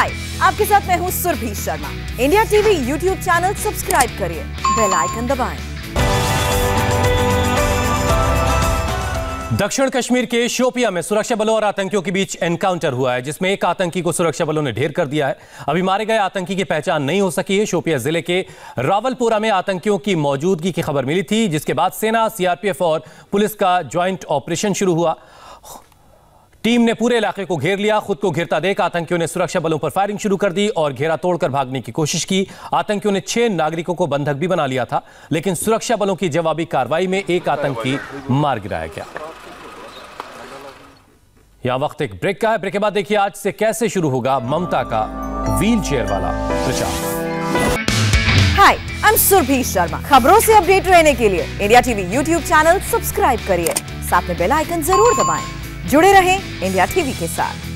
हाय आपके साथ मैं हूँ Surabhi Sharma. India TV YouTube channel subscribe करिए, बेल आइकन दबाएँ। दक्षिण कश्मीर के शोपिया में सुरक्षा बलों और आतंकियों के बीच एनकाउंटर हुआ है, जिसमें एक आतंकी को सुरक्षा बलों ने ढेर कर दिया है। अभी मारे गए आतंकी की पहचान नहीं हो सकी है। शोपिया ज़िले के रावलपुरा में आतंकियों की मौजूदगी की खबर मिली थी, जिसके बाद सेना सीआरपीएफ और पुलिस का ज्वाइंट ऑपरेशन शुरू हुआ। टीम ने पूरे इलाके को घेर लिया। खुद को घेरता देख आतंकियों ने सुरक्षा बलों पर फायरिंग शुरू कर दी और घेरा तोड़कर भागने की कोशिश की। आतंकियों ने छह नागरिकों को बंधक भी बना लिया था, लेकिन सुरक्षा बलों की जवाबी कार्रवाई में एक आतंकी मार गिराया गया। यहाँ वक्त एक ब्रेक का है। ब्रेक के बाद देखिए आज से कैसे शुरू होगा ममता का व्हील चेयर वाला प्रचार। Hi I am Surabhi Sharma खबरों से अपडेट रहने के लिए India TV YouTube channel subscribe करिए। साथ में बेल आइकन ज़रूर दबाएँ। जुड़े रहें इंडिया टीवी के साथ।